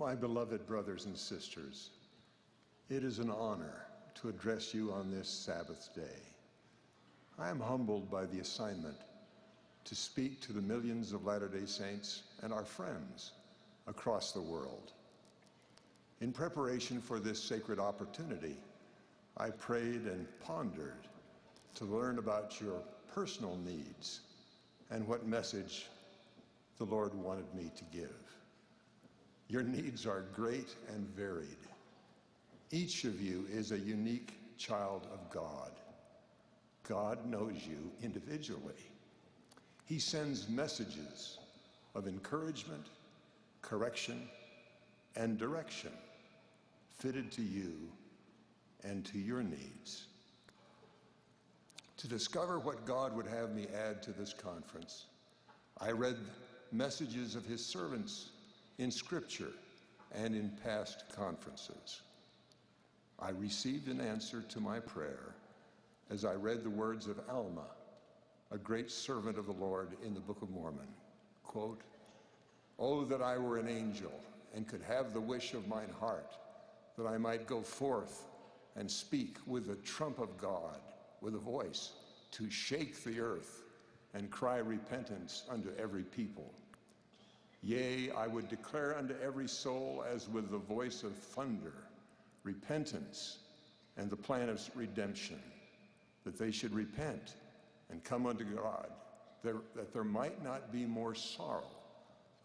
My beloved brothers and sisters, it is an honor to address you on this Sabbath day. I am humbled by the assignment to speak to the millions of Latter day Saints and our friends across the world. In preparation for this sacred opportunity, I prayed and pondered to learn about your personal needs and what message the Lord wanted me to give. Your needs are great and varied. Each of you is a unique child of God. God knows you individually. He sends messages of encouragement, correction, and direction fitted to you and to your needs. To discover what God would have me add to this conference, I read messages of his servants in Scripture and in past conferences. I received an answer to my prayer as I read the words of Alma, a great servant of the Lord in the Book of Mormon. Quote, Oh, that I were an angel and could have the wish of mine heart, that I might go forth and speak with the trump of God, with a voice, to shake the earth and cry repentance unto every people. Yea, I would declare unto every soul as with the voice of thunder, repentance and the plan of redemption, that they should repent and come unto God, that there might not be more sorrow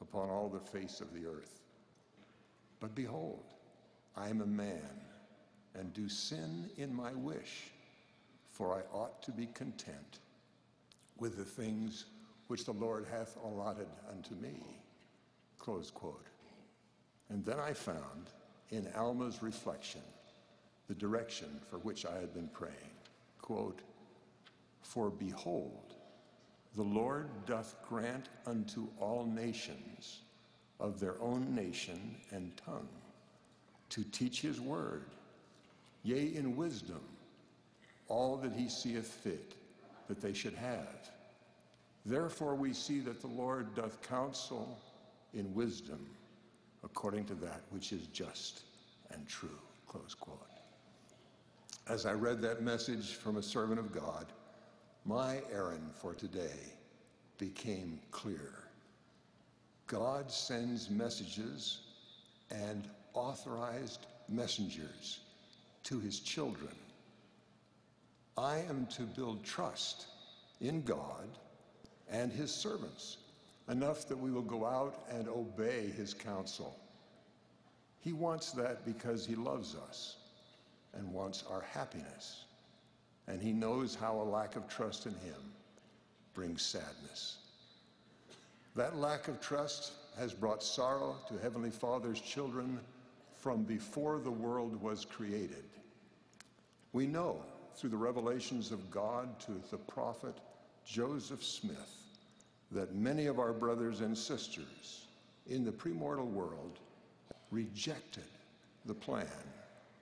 upon all the face of the earth. But behold, I am a man, and do sin in my wish, for I ought to be content with the things which the Lord hath allotted unto me. Close quote. And then I found in Alma's reflection the direction for which I had been praying. Quote, For behold, the Lord doth grant unto all nations of their own nation and tongue to teach his word, yea, in wisdom, all that he seeth fit that they should have. Therefore we see that the Lord doth counsel in wisdom according to that which is just and true. Close quote. As I read that message from a servant of God, my errand for today became clear. God sends messages and authorized messengers to his children. I am to build trust in God and his servants enough that we will go out and obey his counsel. He wants that because he loves us and wants our happiness and he knows how a lack of trust in him brings sadness. That lack of trust has brought sorrow to Heavenly Father's children from before the world was created. We know through the revelations of God to the prophet Joseph Smith that many of our brothers and sisters in the premortal world rejected the plan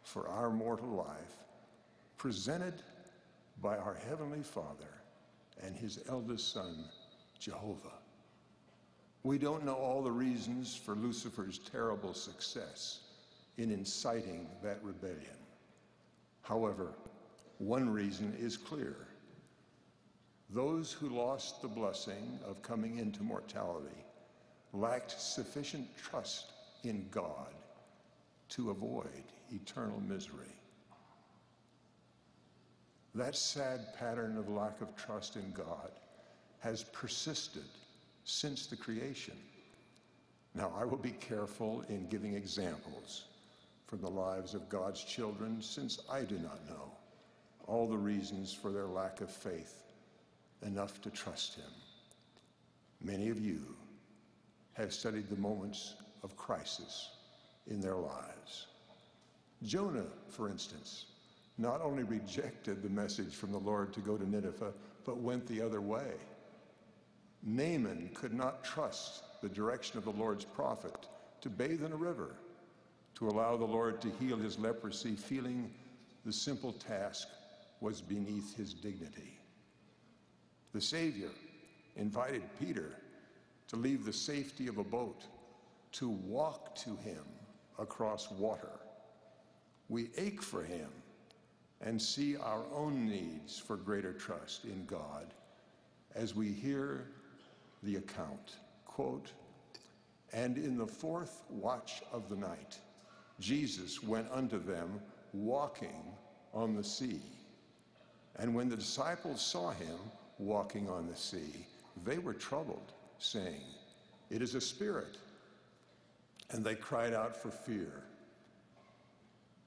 for our mortal life presented by our Heavenly Father and His eldest Son, Jehovah. We don't know all the reasons for Lucifer's terrible success in inciting that rebellion. However, one reason is clear. Those who lost the blessing of coming into mortality lacked sufficient trust in God to avoid eternal misery. That sad pattern of lack of trust in God has persisted since the creation. Now, I will be careful in giving examples from the lives of God's children since I do not know all the reasons for their lack of faith enough to trust Him. Many of you have studied the moments of crisis in their lives. Jonah, for instance, not only rejected the message from the Lord to go to Nineveh, but went the other way. Naaman could not trust the direction of the Lord's prophet to bathe in a river, to allow the Lord to heal his leprosy, feeling the simple task was beneath his dignity. The Savior invited Peter to leave the safety of a boat, to walk to him across water. We ache for him and see our own needs for greater trust in God as we hear the account. Quote, and in the fourth watch of the night, Jesus went unto them walking on the sea. And when the disciples saw him walking on the sea, they were troubled, saying, It is a spirit. And they cried out for fear.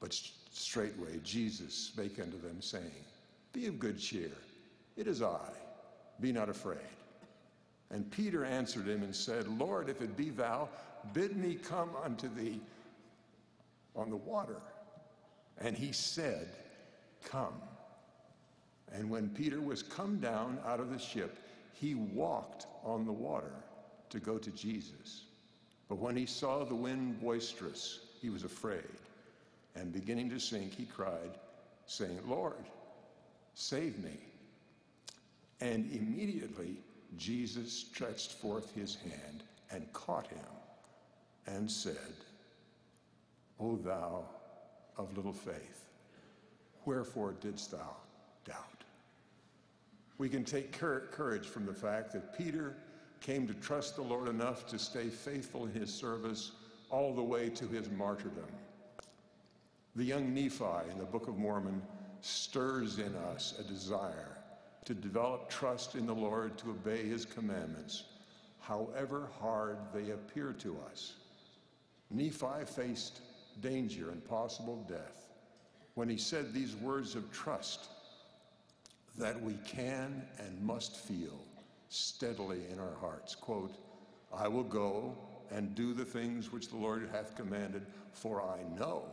But straightway Jesus spake unto them, saying, Be of good cheer, it is I, be not afraid. And Peter answered him and said, Lord, if it be thou, bid me come unto thee on the water. And he said, Come. And when Peter was come down out of the ship, he walked on the water to go to Jesus. But when he saw the wind boisterous, he was afraid. And beginning to sink, he cried, saying, Lord, save me. And immediately Jesus stretched forth his hand and caught him and said, O thou of little faith, wherefore didst thou doubt? We can take courage from the fact that Peter came to trust the Lord enough to stay faithful in his service all the way to his martyrdom. The young Nephi in the Book of Mormon stirs in us a desire to develop trust in the Lord to obey his commandments, however hard they appear to us. Nephi faced danger and possible death when he said these words of trust that we can and must feel steadily in our hearts. Quote, I will go and do the things which the Lord hath commanded, for I know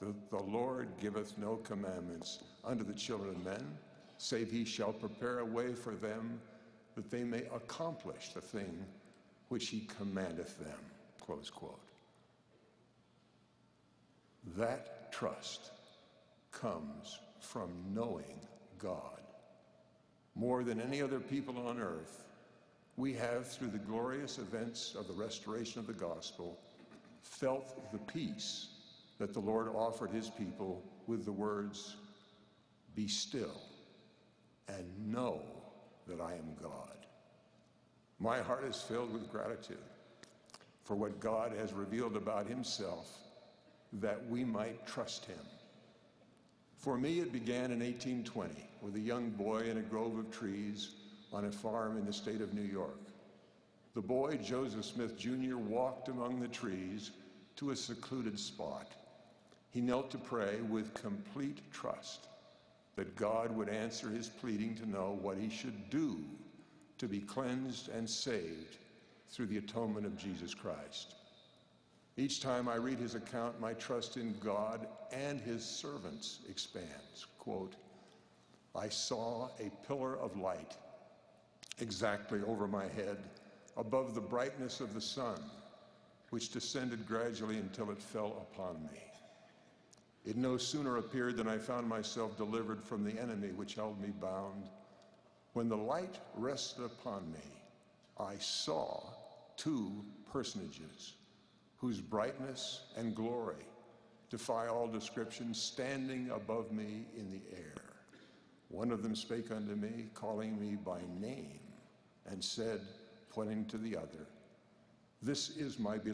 that the Lord giveth no commandments unto the children of men, save he shall prepare a way for them that they may accomplish the thing which he commandeth them. Close quote. That trust comes from knowing God. More than any other people on earth, we have, through the glorious events of the restoration of the gospel, felt the peace that the Lord offered his people with the words, Be still and know that I am God. My heart is filled with gratitude for what God has revealed about himself that we might trust him. For me, it began in 1820 with a young boy in a grove of trees on a farm in the state of New York. The boy, Joseph Smith Jr., walked among the trees to a secluded spot. He knelt to pray with complete trust that God would answer his pleading to know what he should do to be cleansed and saved through the atonement of Jesus Christ. Each time I read his account, my trust in God and his servants expands. Quote, I saw a pillar of light exactly over my head, above the brightness of the sun, which descended gradually until it fell upon me. It no sooner appeared than I found myself delivered from the enemy which held me bound. When the light rested upon me, I saw two personages whose brightness and glory defy all description, standing above me in the air. One of them spake unto me, calling me by name, and said, pointing to the other, This is my beloved.